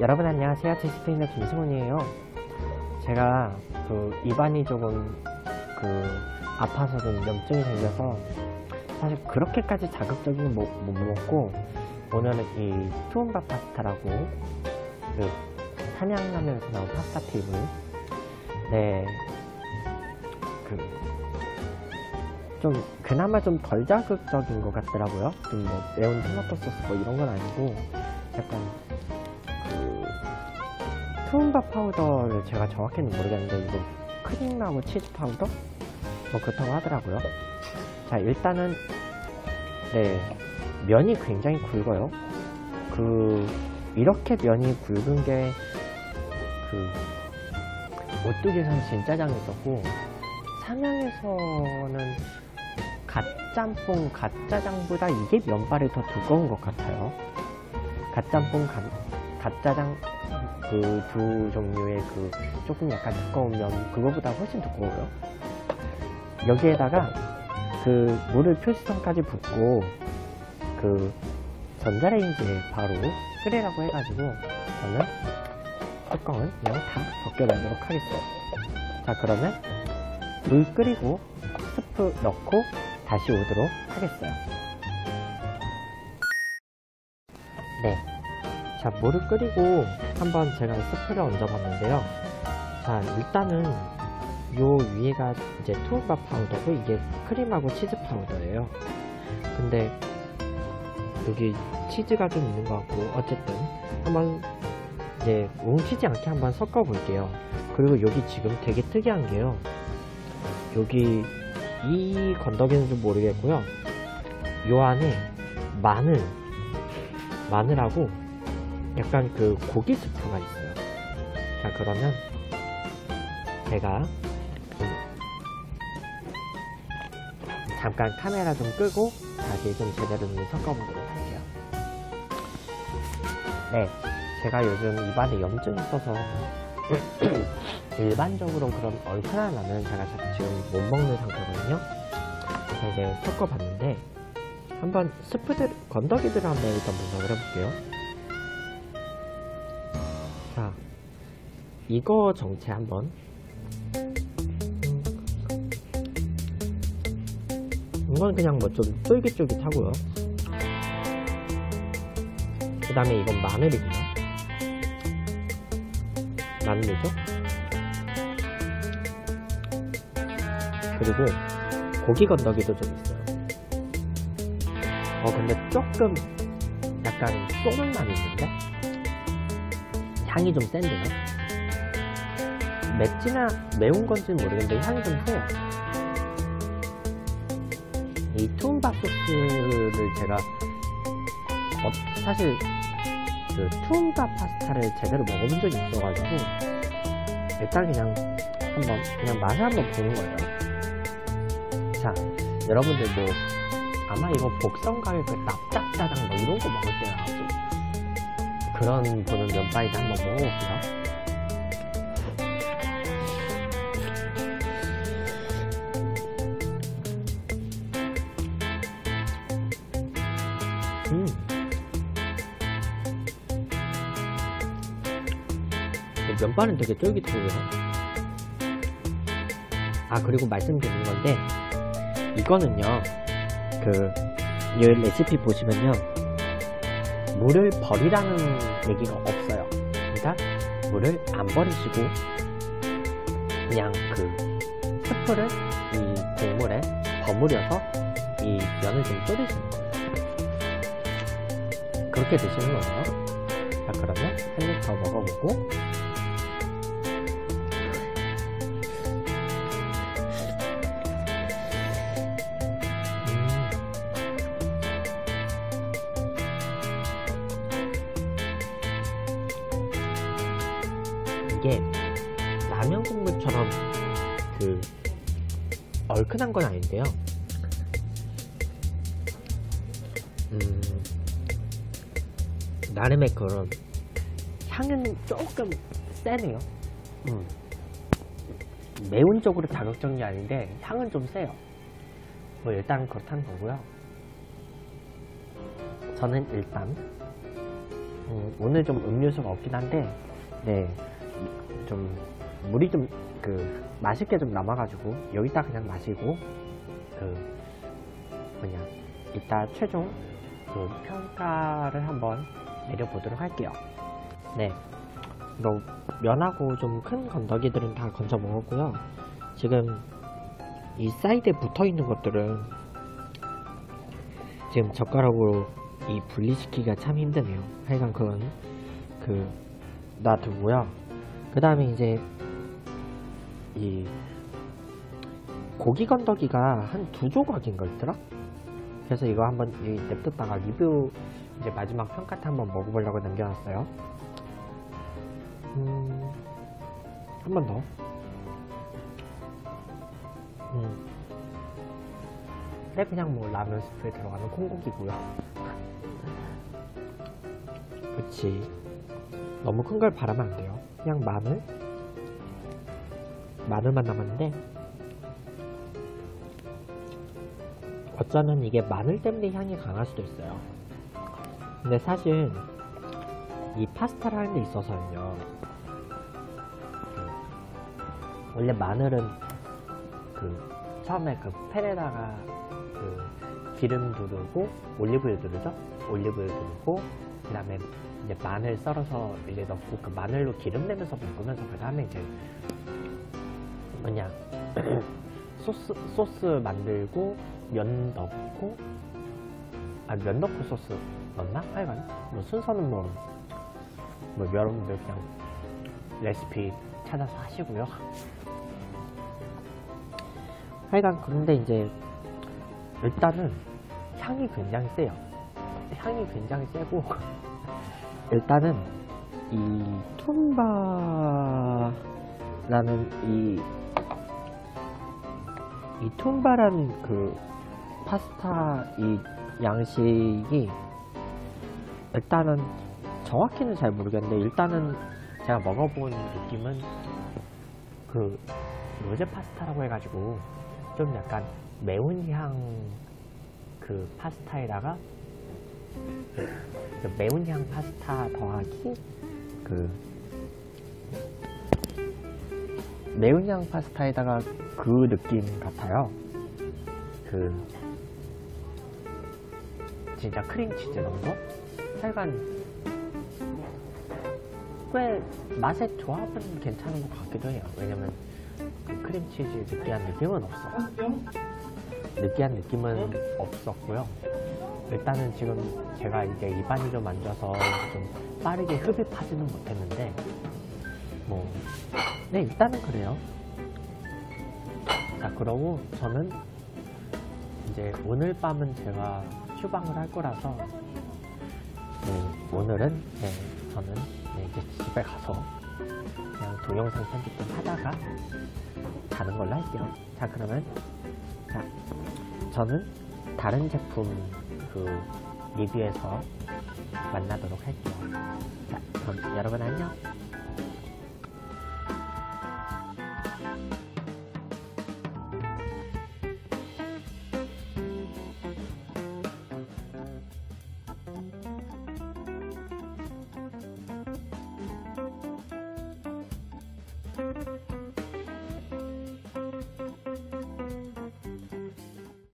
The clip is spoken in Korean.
여러분 안녕하세요. 제시페인의 김승훈이에요. 제가 그 입안이 조금 그 아파서 좀 염증이 생겨서 사실 그렇게까지 자극적인 거못 먹고 오늘은 이 투움바 파스타라고 그 한양라면에서 나온 파스타 팁을 네. 그 좀 그나마 좀 덜 자극적인 것 같더라고요. 좀 뭐 매운 토마토 소스 뭐 이런 건 아니고 약간 그 투움바 파우더를 제가 정확히는 모르겠는데 이거 크림하고 치즈 파우더 뭐 그렇다고 하더라고요. 자 일단은 네 면이 굉장히 굵어요. 그 이렇게 면이 굵은 게 그 오뚜기에서는 진짜장이 있었고 삼양에서는 갓짬뽕, 갓짜장보다 이게 면발이 더 두꺼운 것 같아요. 갓짬뽕, 갓, 갓짜장 그 두 종류의 그 조금 약간 두꺼운 면 그거보다 훨씬 두꺼워요. 여기에다가 그 물을 표시선까지 붓고 그 전자레인지에 바로 끓이라고 해가지고 저는 뚜껑을 그냥 다 벗겨내도록 하겠어요. 자 그러면 물 끓이고 스프 넣고 다시 오도록 하겠어요. 자, 물을 끓이고 한번 제가 스프를 얹어봤는데요. 자, 일단은 요 위에가 이제 투움바 파우더고 이게 크림하고 치즈 파우더예요. 근데 여기 치즈가 좀 있는 것 같고 어쨌든 한번 이제 뭉치지 않게 한번 섞어 볼게요. 그리고 여기 지금 되게 특이한 게요. 여기 이 건더기는 좀 모르겠고요. 요 안에 마늘, 마늘하고 약간 그 고기 스프가 있어요. 자, 그러면 제가 좀 잠깐 카메라 좀 끄고 다시 좀 제대로 좀 섞어보도록 할게요. 네, 제가 요즘 입안에 염증이 있어서 일반적으로 그런 얼큰한 라면 제가 지금 못 먹는 상태거든요. 그래서 이제 섞어봤는데 한번 스프들 건더기들을 한번 일단 분석을 해볼게요. 자, 이거 정체 한번. 이건 그냥 뭐 좀 쫄깃쫄깃하고요. 그 다음에 이건 마늘이고요. 마늘이죠. 그리고 고기 건더기도 좀 있어요. 어 근데 조금 약간 맛이 있는데 향이 좀 센데요. 맵지나 매운 건지는 모르겠는데 향이 좀 세요. 이 투움바 소스를 제가 어, 사실 그 투움바 파스타를 제대로 먹어본 적이 있어가지고 일단 그냥 한번 그냥 맛을 한번 보는 거예요. 자, 여러분들 뭐 아마 이거 복성 가게 그 납작짜장 뭐 이런 거 먹을 때 나오죠. 그런 분은 면발이 한번 먹어볼게요. 음. 면발은 되게 쫄깃하고요. 아 그리고 말씀드리는 건데 이거는요 그이 레시피 보시면요 물을 버리라는 얘기가 없어요. 그러니까 물을 안 버리시고 그냥 그 스프를 이 국물에 버무려서 이 면을 좀 졸이시는 거예요. 그렇게 드시는 거예요. 자 그러면 한 입 더 먹어보고 이게 라면 국물처럼 그 얼큰한 건 아닌데요. 음, 나름의 그런 향은 조금 세네요. 음. 매운 쪽으로 자극적인 게 아닌데 향은 좀 세요. 뭐 일단 그렇다는 거고요. 저는 일단 음, 오늘 좀 음료수가 없긴 한데, 네, 좀 물이 좀 그 맛있게 좀 남아가지고 여기다 그냥 마시고 그 뭐냐 이따 최종 그 평가를 한번 내려보도록 할게요. 네, 뭐 면하고 좀 큰 건더기들은 다 건져 먹었고요. 지금 이 사이드에 붙어 있는 것들은 지금 젓가락으로 이 분리시키기가 참 힘드네요. 하여간 그건 그 놔두고요. 그 다음에 이제 이 고기 건더기가 한 두 조각인가 있더라? 그래서 이거 한번 이 냅뒀다가 리뷰 이제 마지막 평가 때 한번 먹어보려고 남겨놨어요. 음, 한 번 더. 음. 네, 그냥 뭐 라면 스프에 들어가는 콩고기고요. 그치. 너무 큰 걸 바라면 안 돼요. 그냥 마늘? 마늘만 남았는데, 어쩌면 이게 마늘 때문에 향이 강할 수도 있어요. 근데 사실, 이 파스타를 하는 데 있어서는요, 그, 원래 마늘은 그, 처음에 그 팬에다가 그 기름 두르고 올리브유 두르죠? 올리브유 두르고 그 다음에 이제 마늘 썰어서 이제 넣고 그 마늘로 기름 내면서 볶으면서 그 다음에 이제 뭐냐 소스 소스 만들고 면 넣고 아 면 넣고 소스 넣나? 하여간 뭐 순서는 뭐, 뭐 여러분들 그냥 레시피 찾아서 하시고요. 하여간 그런데 이제 일단은 향이 굉장히 세요. 향이 굉장히 세고 일단은 이 툼바라는 이, 이 툼바라는 그 파스타 이 양식이 일단은 정확히는 잘 모르겠는데 일단은 제가 먹어본 느낌은 그 로제 파스타라고 해가지고 좀 약간 매운 향 그 파스타에다가 그, 그 매운 향 파스타 더하기 그 매운 향 파스타에다가 그 느낌 같아요. 그 진짜 크림치즈 정도? 하여간 꽤 맛의 조합은 괜찮은 것 같기도 해요. 왜냐면 그 크림치즈 느끼한 느낌은 없어. 느끼한 느낌은 없었고요. 일단은 지금 제가 이제 입안이 좀 안 좋아서 좀 빠르게 흡입하지는 못했는데, 뭐, 네, 일단은 그래요. 자, 그러고 저는 이제 오늘 밤은 제가 휴방을 할 거라서, 네, 오늘은, 네, 저는 네, 이제 집에 가서 그냥 동영상 편집 좀 하다가 자는 걸로 할게요. 자, 그러면, 자, 저는 다른 제품 그 리뷰에서 만나도록 할게요. 자, 그럼 여러분 안녕.